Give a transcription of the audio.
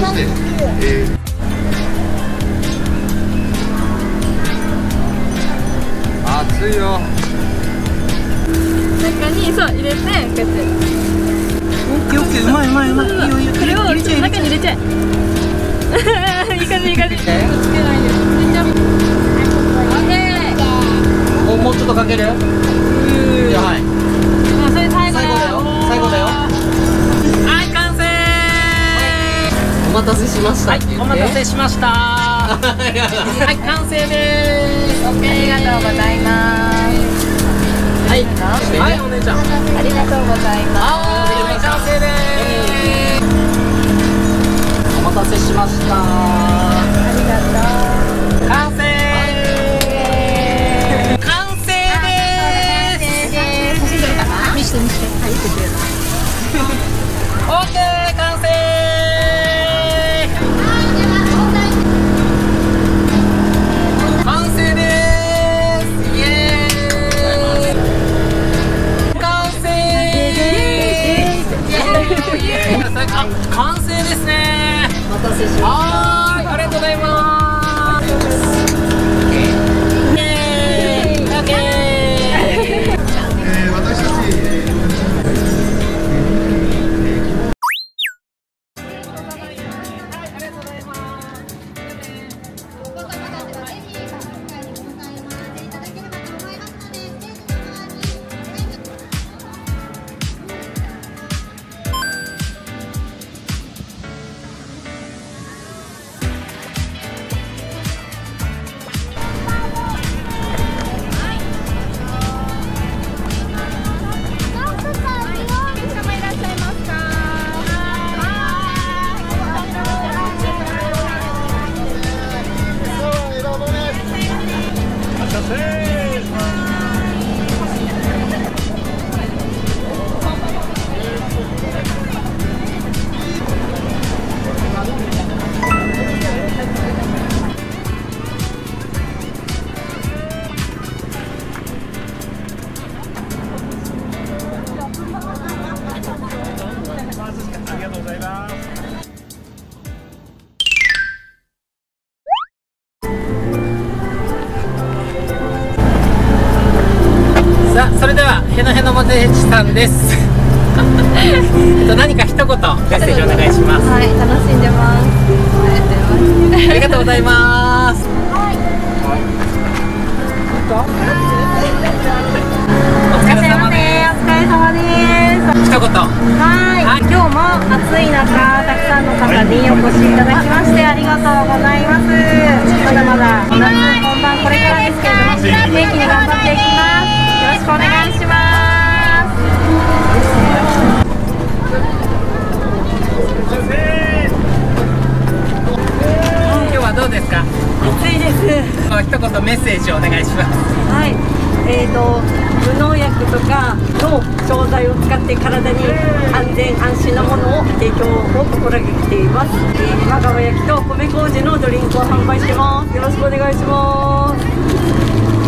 暑いよ。中にそう入れてこうやって。オッケーオッケーうまいうまいうまい。いいよいいよ。これを中に入れちゃえ。いい感じいい感じ。つけないで入れちゃう。もうもうちょっとかける？お待たせしましたはいお待たせしました。はい完成です。オッケーありがとうございます。はいはいお姉ちゃん。ありがとうございまはい完成です。お待たせしました。すありがとうさあそれではへのへのもてちさんです。えっと何か一言メッセージお願いします。はい楽しんでます。ありがとうございます。ありがとうござい。お疲れ様です。お疲れ様です。一言。はい、はい今日も暑い中たくさんの方にお越しいただきまして暑いです。一言メッセージをお願いします。はい。えーと無農薬とかの商材を使って体に安全安心なものを提供を心がけています、えー、今川焼きと米麹のドリンクを販売してます。よろしくお願いします